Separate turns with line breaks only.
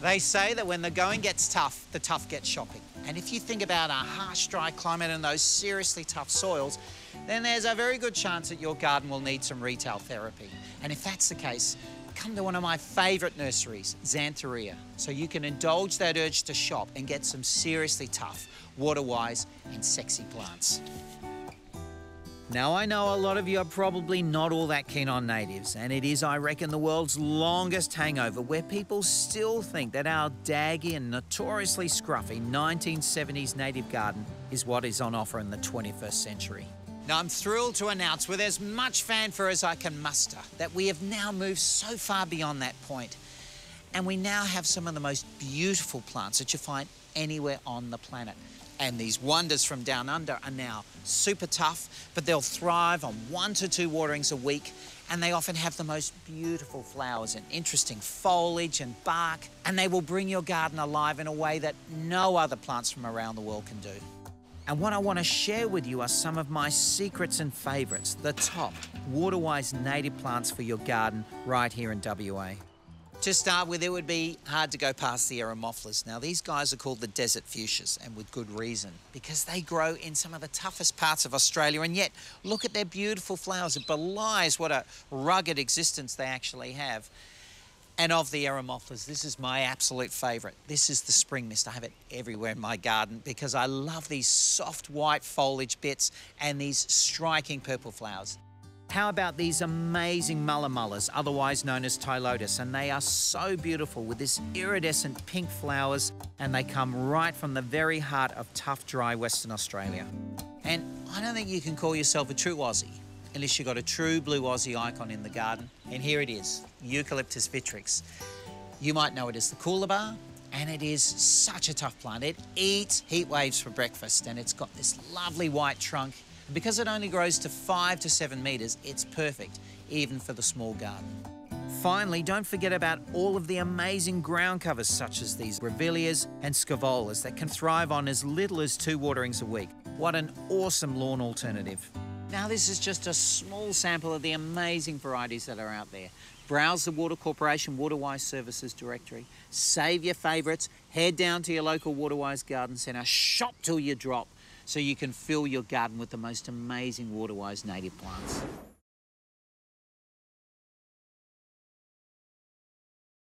They say that when the going gets tough, the tough get shopping. And if you think about a harsh, dry climate and those seriously tough soils, then there's a very good chance that your garden will need some retail therapy. And if that's the case, come to one of my favourite nurseries, Zanthorrea, so you can indulge that urge to shop and get some seriously tough, water-wise and sexy plants. Now, I know a lot of you are probably not all that keen on natives, and it is, I reckon, the world's longest hangover where people still think that our daggy and notoriously scruffy 1970s native garden is what is on offer in the 21st century. Now, I'm thrilled to announce, with as much fanfare as I can muster, that we have now moved so far beyond that point, and we now have some of the most beautiful plants that you find anywhere on the planet. And these wonders from down under are now super tough, but they'll thrive on one to two waterings a week. And they often have the most beautiful flowers and interesting foliage and bark. And they will bring your garden alive in a way that no other plants from around the world can do. And what I want to share with you are some of my secrets and favourites, the top water-wise native plants for your garden right here in WA. To start with, it would be hard to go past the Eremophilas. Now, these guys are called the desert fuchsias, and with good reason, because they grow in some of the toughest parts of Australia, and yet, look at their beautiful flowers. It belies what a rugged existence they actually have. And of the Eremophilas, this is my absolute favourite. This is the spring mist. I have it everywhere in my garden because I love these soft white foliage bits and these striking purple flowers. How about these amazing mulla mullas, otherwise known as Ptilotus? And they are so beautiful with this iridescent pink flowers, and they come right from the very heart of tough, dry Western Australia. And I don't think you can call yourself a true Aussie unless you've got a true blue Aussie icon in the garden. And here it is, Eucalyptus victrix. You might know it as the coolabah, and it is such a tough plant. It eats heat waves for breakfast, and it's got this lovely white trunk because it only grows to five to seven metres, it's perfect, even for the small garden. Finally, don't forget about all of the amazing ground covers such as these Grevilleas and Scaevolas that can thrive on as little as two waterings a week. What an awesome lawn alternative. Now this is just a small sample of the amazing varieties that are out there. Browse the Water Corporation Waterwise Services directory, save your favourites, head down to your local Waterwise Garden Centre, shop till you drop, so you can fill your garden with the most amazing waterwise native plants.